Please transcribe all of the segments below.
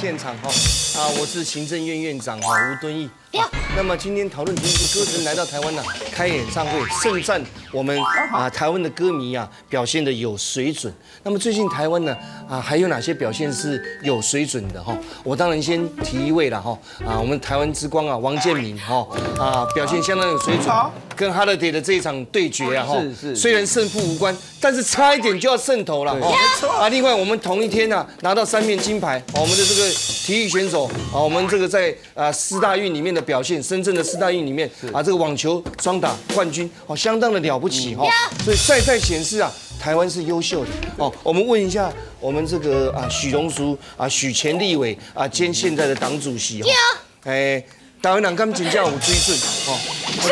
现场哈啊，我是行政院院长哈吴敦义。那么今天讨论题是歌神来到台湾呢，开演唱会盛赞我们啊台湾的歌迷啊表现的有水准。那么最近台湾呢啊还有哪些表现是有水准的哈？我当然先提一位了哈。啊我们台湾之光啊王建民哈。啊表现相当有水准，跟 Holiday 的这一场对决啊哈。是是虽然胜负无关，但是差一点就要胜投了哈。啊，另外我们同一天呢、拿到三面金牌，哦我们的这个体育选手啊，我们这个在啊四大运里面的表现，深圳的四大运里面啊，这个网球双打冠军哦，相当的了不起哈。所以再再显示啊，台湾是优秀的哦。我们问一下我们这个啊许荣淑啊许前立委啊兼现在的党主席哈，哎。台湾人敢真正有水准哦，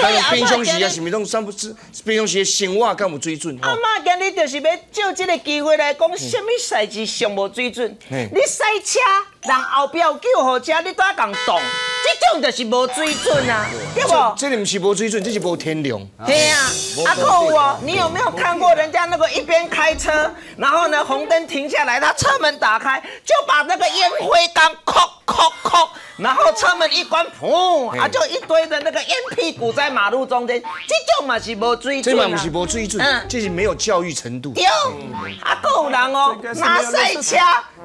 当然平常时啊，是咪拢三不是平常时的生活敢有水准哦。阿妈今日就是要借这个机会来讲，什么赛事上无水准？你赛车，人后边有救护车，你都要讲动，这种就是无水准啊，对不？这里不是无水准，这是无天良。对啊，阿扣我，你有没有看过人家那个一边开车，然后呢红灯停下来，他车门打开，就把那个烟灰缸扣扣扣，然后车门一关，噗，啊就一堆的那个烟屁股在马路中间，这种嘛是无水准啊这嘛不。是无水准嗯，这是没有教育程度。对，啊，还有人哦，拿赛车，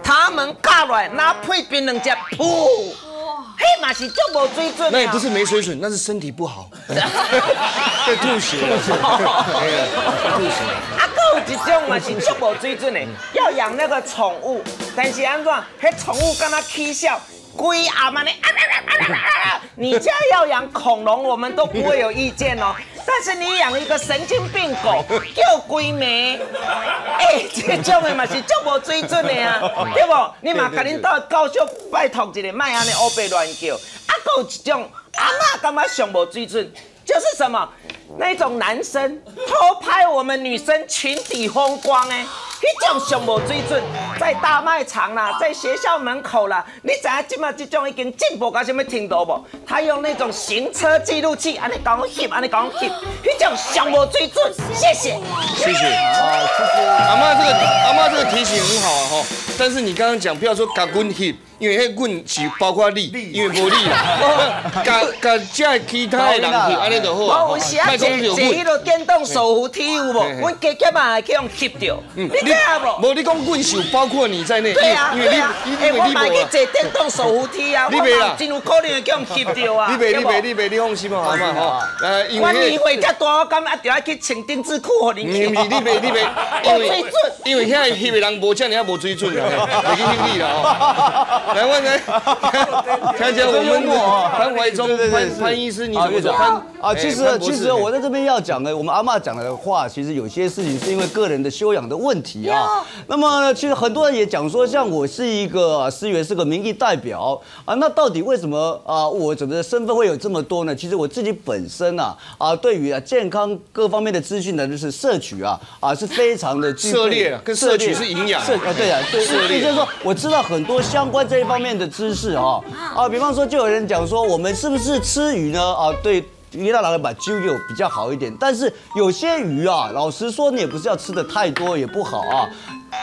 他们卡落来，拿配槟榔汁，噗，嘿嘛是足无水准那也不是没水准，那是身体不好，被吐血，哎呀吐血。啊，还有一种嘛是足无水准的，要养那个宠物，但是安怎，迄宠物跟它起笑。龟阿妈呢？啊啊啊啊啊啊！你家要养恐龙，我们都不会有意见哦。但是你养一个神经病狗，叫龟妹，哎，这种的嘛是足无水准的啊，对不？你嘛甲恁到教授拜托一下，卖安尼乌白乱叫。啊，还有一种阿妈感觉上无水准，就是什么？那种男生偷拍我们女生裙底风光哎，迄种上无水准，在大卖场啦，在学校门口啦，你知影即马这种已经进步到什么程度无？他用那种行车记录器，安尼讲翕，安尼讲翕，迄种上无水准。谢谢。谢谢啊，阿妈这个阿妈这个提醒很好啊哈，但是你刚刚讲不要说甲棍 hit，因为迄棍是包括你，因为无你啦，甲甲这其他的人 hit，安尼就好啊。我有时啊，坐坐迄个电动手扶梯有无？阮加减嘛去用吸着，你知影无？无你讲棍是有包括你在内，对啊，因为你因为你我嘛去。坐电动手扶梯啊，你袂啦我嘛真有可能会叫人吸着啊。你袂你袂你袂你放心哦，阿妈吼，呃，因为年岁遮大，我感觉就要去穿丁字裤，互恁唔是你翕。袂你袂，因为因为遐翕的人无遮尔啊无水准啦，袂去翕你啦哦。来，我来看见我们潘怀忠潘潘医师，你怎么说？啊，其实其实我在这边要讲的，我们阿嬷讲的话，其实有些事情是因为个人的修养的问题啊。那么，其实很多人也讲说，像我是一个啊思源是个民意代表啊，那到底为什么啊我怎么的身份会有这么多呢？其实我自己本身啊啊对于啊健康各方面的资讯呢，就是摄取啊啊是非常的涉猎啊跟摄取是营养摄啊对啊对，涉猎也就是说我知道很多相关这一方面的知识啊啊，比方说就有人讲说我们是不是吃鱼呢啊对。鱼大老板灸有比较好一点，但是有些鱼啊，老实说你也不是要吃的太多也不好啊。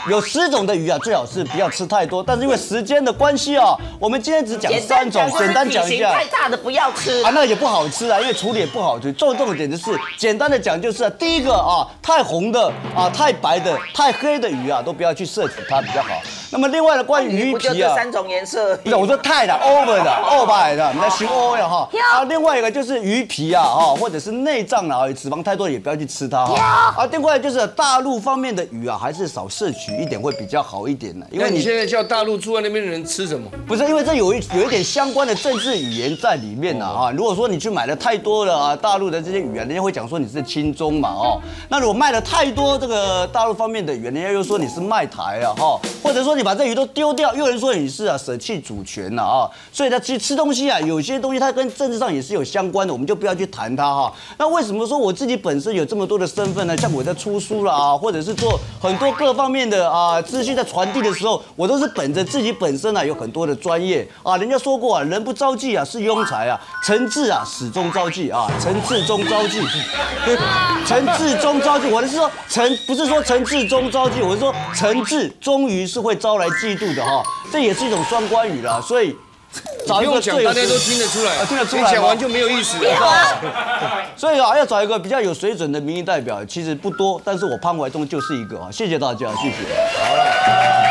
有十种的鱼啊，最好是不要吃太多，但是因为时间的关系啊，我们今天只讲三种，简单讲一下太。大的不要吃啊，。那也不好吃啊，因为处理也不好吃。重重点就是，简单的讲就是、第一个啊，太红的啊、太白的、太黑的鱼啊，都不要去摄取它比较好。那么另外呢，关于鱼皮啊，这三种颜色？不是，我说太的 over 的 over 的，我们在学 over 哈。啊，另外一个就是鱼皮啊，哈，或者是内脏啊，脂肪太多也不要去吃它哈。啊，另外就是大陆方面的鱼啊，还是少摄取一点会比较好一点的，因为你那你现在叫大陆住在那边的人吃什么？不是因为这有一有一点相关的政治语言在里面呢啊。如果说你去买了太多了啊，大陆的这些语言，人家会讲说你是亲中嘛哦。那如果卖了太多这个大陆方面的语言，人家又说你是卖台啊哈，或者说把这鱼都丢掉，又有人说你是啊舍弃主权了啊。所以呢，其实吃东西啊，有些东西它跟政治上也是有相关的，我们就不要去谈它哈。那为什么说我自己本身有这么多的身份呢？像我在出书了啊，或者是做很多各方面的啊资讯在传递的时候，我都是本着自己本身啊有很多的专业啊。人家说过啊，人不招忌啊是庸才啊，陈志啊始终招忌啊，陈志中招忌，陈志中招忌。我的是说陈，不是说陈志中招忌，我是说陈志终于是会招来嫉妒的哈，这也是一种双关语啦，所以。不用讲，大家都听得出来，听得出来。讲完就没有意思了。所以啊，要找一个比较有水准的民意代表，其实不多，但是我潘怀忠就是一个啊。谢谢大家，谢谢。好了。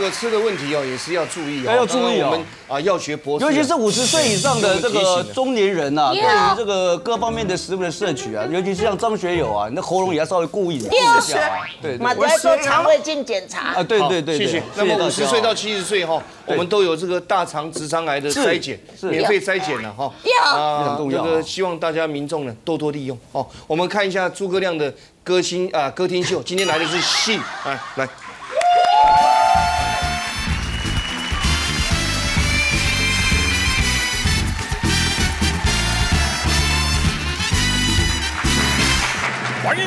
这个吃的问题哦，也是要注意哦，要注意我们啊，药学博士，尤其是五十岁以上的这个中年人呐，对于这个各方面的食物的摄取啊，尤其是像张学友啊，你的喉咙也要稍微顾一点。一下。对，马上要做肠胃镜检查啊。对对对，谢谢。那么五十岁到七十岁哈，我们都有这个大肠直肠癌的筛检，免费筛检了哈。啊，这个希望大家民众呢多多利用哦。我们看一下诸葛亮的歌星啊歌厅秀，今天来的是戏，啊来。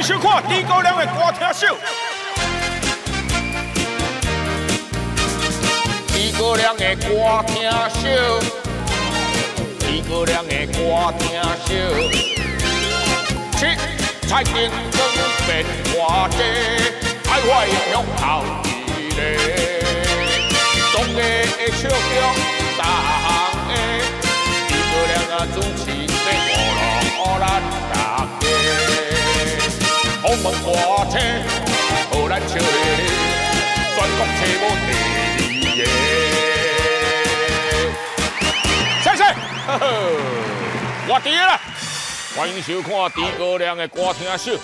欢迎收看诸葛亮的歌听秀。诸葛亮的歌厅秀，诸葛亮的歌厅秀。七彩灯光变化多，爱坏向后一个。中个的笑中大行的，诸葛亮啊主持在鼓浪屿大家。红门花车，好难笑的，全国车无第二个。谢谢，我第一啦！欢迎收看诸葛亮的歌厅秀。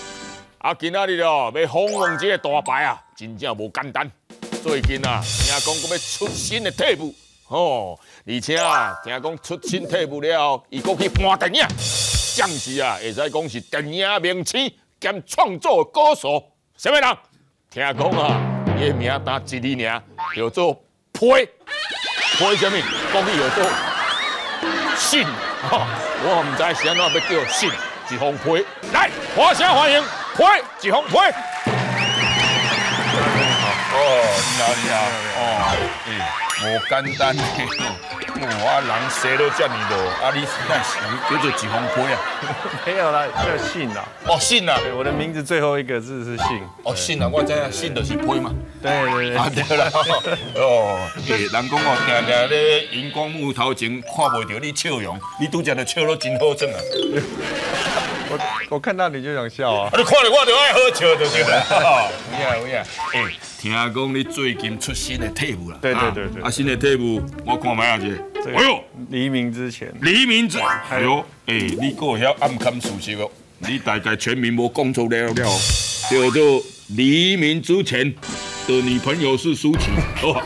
啊，今仔日哦，要访问这个大牌啊，真正无简单。最近啊，听讲佮要出新的退步，哦，而且啊，听讲出新退步了，伊佮去拍电影，暂时啊，会使讲是电影明星。兼创作歌手，什么人？听讲啊，伊名单一字尔，叫做批批什么？讲伊叫做信，哈，我唔知是安怎要叫信，一封批。来，欢声欢迎批一封批。哦，你好，你好，哦，哎，无简单的。我人写都这么多，啊，你那是叫做几红灰啊？没有啦，叫信啦。哦，信啦。我的名字最后一个字是信。哦，信啦，我知啊，信就是灰嘛。对对对。啊，对啦。哦，诶，人讲哦，常常咧荧光幕头前看袂到你笑容，你拄则咧笑得真好整啊。我我看到你就想笑啊。你看到我就爱好笑，对不对？有影有影。诶，听讲你最近出新的退伍了。对对对对。啊，新的退伍，我看买下去。哎呦，黎明之前，黎明之，哎呦，哎，你个晓暗藏事实哦，你大概全名无讲出了了，叫做黎明之前的女朋友是舒淇，哦，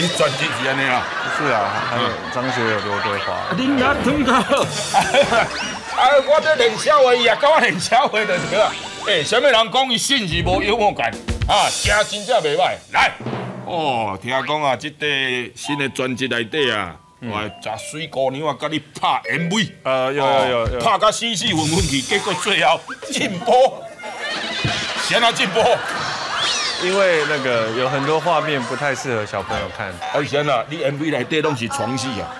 你专辑是安尼啊？是啊，还有张学友多对话。你哪通到？啊，我这练小话伊啊，跟我练小话就对了。哎，什么人讲伊信息无幽默感啊？声真正袂歹，来。哦，听讲啊，即个新的专辑内底啊，我食水姑娘啊，甲你拍 MV，啊，有有有，拍甲死死混混去，结果最后禁播，先啊禁播，因为那个有很多画面不太适合小朋友看。而且啊，你 MV 内底拢是床戏啊，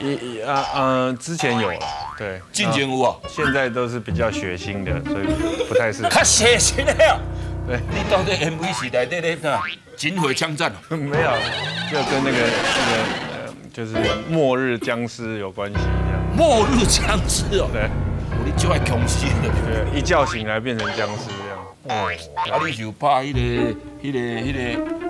一啊嗯，之前有了，对，进前屋啊，现在都是比较血腥的，所以不太适合。较血腥的呀，对，你到底 MV 时代底咧啥？警匪枪战 没有，就跟那个那个呃，就是末日僵尸有关系一样。末日僵尸哦，对，我你就爱恐死的，对，一觉醒来变成僵尸这样。哦，啊，你就怕迄个、迄个、迄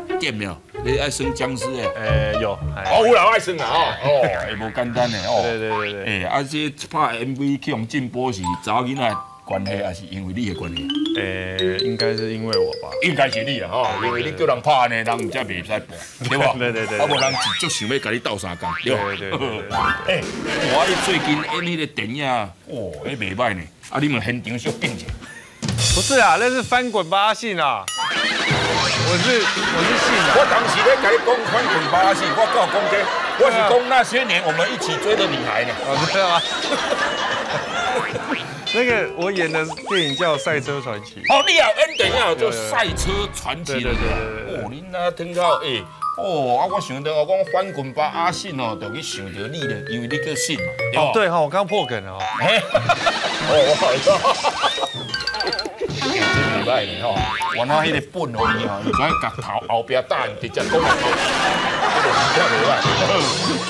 个电没有？你爱生僵尸诶？诶，有。哦，有人爱生啊！哦，哦，也无简单诶哦。对对对对。诶，啊，这拍 MV 去用进波是查囡仔。关系还是因为你的关系？诶，应该是因为我吧。应该是你啊，哦，因为你叫人拍呢，人唔才袂使播，对不？对对对。啊，无人就想要甲你斗三工，对对对。诶，我你最近演迄个电影，哦，迄袂歹呢。啊，你们现场小变者。不是啊，那是翻滚吧信啊。我是我是信啊。我当时咧跟你讲翻滚吧信，我告讲这，我是讲那些年我们一起追的女孩呢。哦，知道吗？那个我演的电影叫《赛车传奇》。哦，你也演电影叫《赛车传奇》对对对哦，你那听到诶，哦，啊，我想到我，讲翻滚吧阿信哦，就去想到你咧，因为你叫信嘛。哦，对哈，我刚破梗了哈。嘿，哦，我真袂歹呢吼，原来迄个本哦，你吼，你怎甲头后壁打，直接讲来讲，这个真袂歹。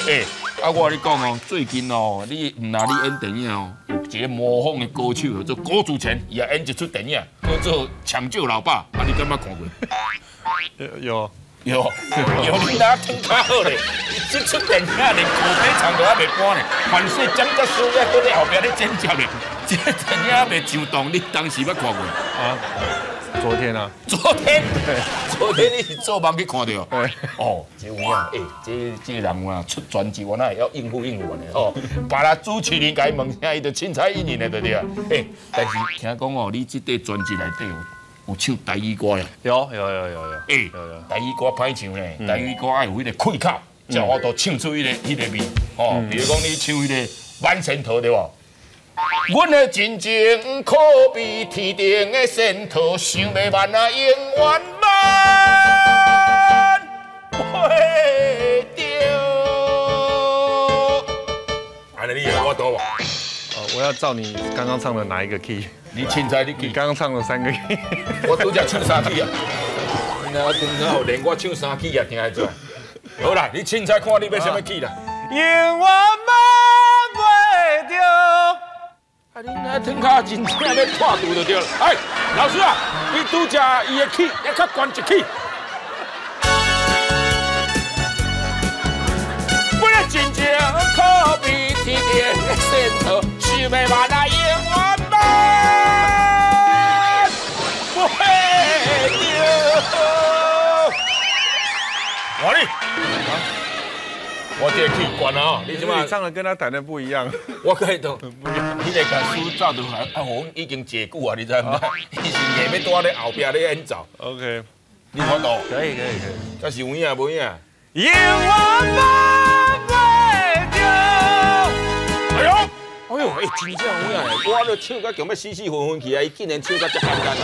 诶，啊，我跟你讲哦，最近哦，你唔拿你演电影哦，有一个模仿的歌手叫做郭祖前，伊也演一出电影叫做《抢救老爸》，啊，你敢捌看过？有有，有有你哪听较好咧？这出电影连口碑场都还未播呢，凡是蒋介石在搁在后壁咧尖叫咧，这电影还未上档，你当时捌看过？啊，昨天啊，昨天，昨天你是做梦去看到？对，哦，这有影，诶，这这个人啊，出专辑我那也要应付应付的哦。把他主持人该问下，伊就凊彩应应的对啊？诶，但是听讲哦，你这块专辑内底有有唱台语歌呀？有有有有有，诶有有，台语歌歹唱呢，台语歌爱有迄个气口，才我都唱出迄个迄个味。哦，比如讲你唱迄个万仙桃对无？阮的真情可比天顶的仙桃，想要万啊永远万袂着。安尼你有我多无？哦，我要照你刚刚唱的哪一个 key？你凊彩你刚刚唱了三个 key。我拄则唱三 key 啊。那真好，连我唱三 key 也听得出来。好啦，你凊彩看你要什么 key 啦。永远忘袂掉。啊，你那听卡真正要破肚就对了。哎，老师啊，你拄则伊的 key 要较悬一 key。真正可比天顶的仙桃，想要万啊永远万袂着。我哩，我这个 key 悬啊哦，你怎么你唱的跟他弹的不一样。我可以懂，你来甲书照就来，啊，我已经解雇啊，你知道吗？伊是硬要躲在后边咧演奏，OK，你看到？可以可以可以。这是有影无影？永远忘哎呦，哎，真正有影诶！我咧唱甲强要死死昏昏去啊，伊竟然唱甲遮简单啊！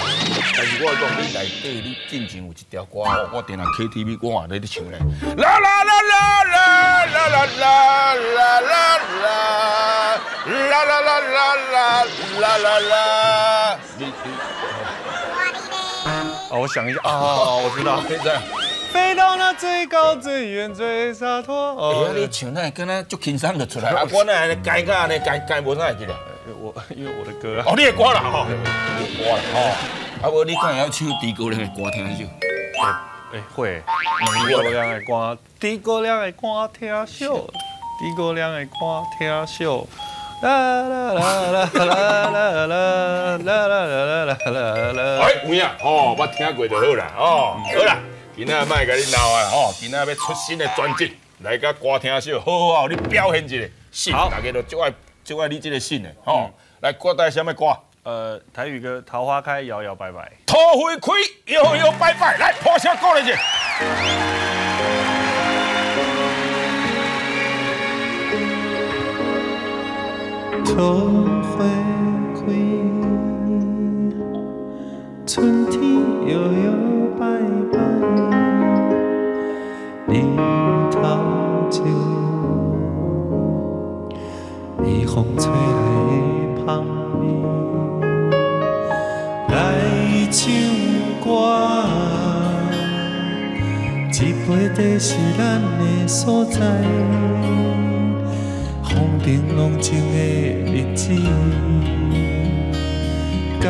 但是我讲你内底你进前有一条歌哦，我定下 KTV 我也咧咧唱咧。啦啦啦啦啦啦啦啦啦啦啦啦啦啦啦啦啦啦！你你哦，我想一下啊，我知道。你知？飞到那最高最远最洒脱。哎呀，哦，你唱那敢那足轻松就出来，啊，我那安尼改甲安尼改改无啥会记得。我因为我的歌啊。哦，你的歌啦吼，你的歌啦吼，啊无你敢会晓唱猪哥亮的歌听一首？哎会，低高亮的歌，低高亮的歌听秀，低高亮的歌听秀。啦啦啦啦啦啦啦啦啦啦啦啦啦。哎，有影，哦，我听过就好啦，哦，好啦，今仔卖甲你闹啊，吼，今仔要出新的专辑，来甲歌听秀，好好好，你表现一下，信，大家都就爱就爱你这个信的，吼，来，歌带什么歌？呃，台语歌《桃花开，摇摇摆摆》。桃花开，摇摇摆摆，来，破声过来者。桃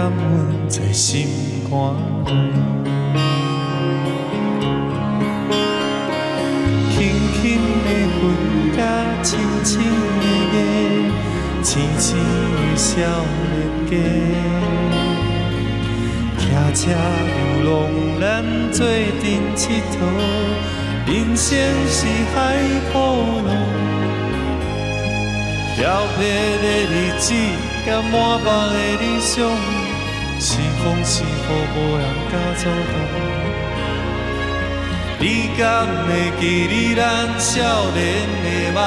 感阮在心肝内。轻轻的云甲轻轻的夜，青青的少年家。骑车流浪，咱做阵佚佗，人生是海波浪。漂泊的日子，甲满目的理想，是风是雨，无人敢阻挡。你敢会记你咱少年的梦？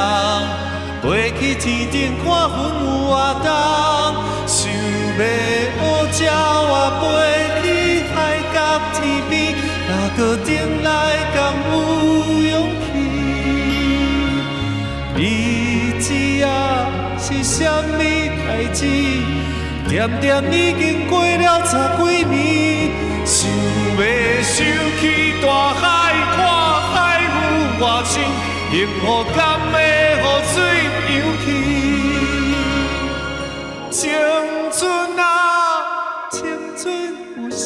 飞去天顶看云有偌重，想要学鸟啊飞去海角天边，哪个顶来敢有勇气？你知影是啥物代志？点点已经过了十几年，想要想起大海，看海有外深，幸福感的雨水扬起。青春啊，青春有啥